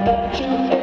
that you.